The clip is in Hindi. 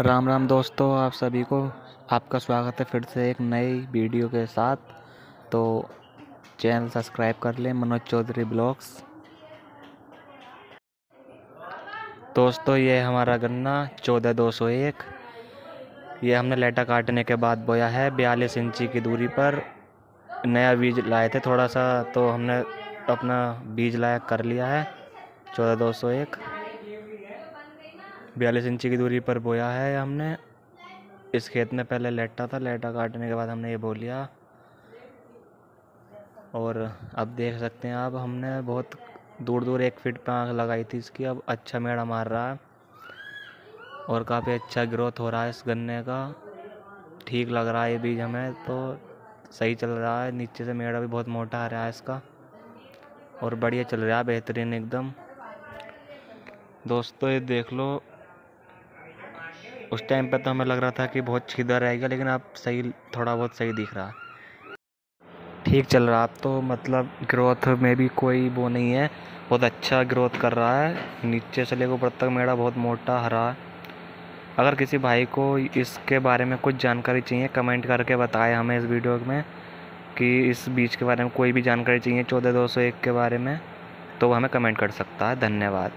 राम राम दोस्तों, आप सभी को आपका स्वागत है फिर से एक नई वीडियो के साथ। तो चैनल सब्सक्राइब कर लें मनोज चौधरी ब्लॉग्स। दोस्तों, ये हमारा गन्ना, चौदह दो सौ एक। ये हमने लेटा काटने के बाद बोया है बयालीस इंची की दूरी पर। नया बीज लाए थे थोड़ा सा तो हमने अपना बीज लाया, कर लिया है, चौदह दो सौ एक। बयालीस इंची की दूरी पर बोया है हमने। इस खेत में पहले लेटा था, लेटा काटने के बाद हमने ये बो लिया और अब देख सकते हैं आप, हमने बहुत दूर दूर एक फीट पर आँख लगाई थी इसकी। अब अच्छा मेड़ा मार रहा है और काफ़ी अच्छा ग्रोथ हो रहा है इस गन्ने का। ठीक लग रहा है ये बीज हमें तो सही चल रहा है। नीचे से मेड़ा भी बहुत मोटा आ रहा है इसका और बढ़िया चल रहा है, बेहतरीन एकदम। दोस्तों, ये देख लो उस टाइम पे तो हमें लग रहा था कि बहुत छिदा रहेगा, लेकिन अब सही, थोड़ा बहुत सही दिख रहा। ठीक चल रहा। अब तो मतलब ग्रोथ में भी कोई वो नहीं है। बहुत अच्छा ग्रोथ कर रहा है। नीचे से लेकर ऊपर तक मेरा बहुत मोटा, हरा। अगर किसी भाई को इसके बारे में कुछ जानकारी चाहिए कमेंट करके बताएँ हमें इस वीडियो में कि इस बीज के बारे में कोई भी जानकारी चाहिए, चौदह दो सौ एक के बारे में तो वो हमें कमेंट कर सकता है। धन्यवाद।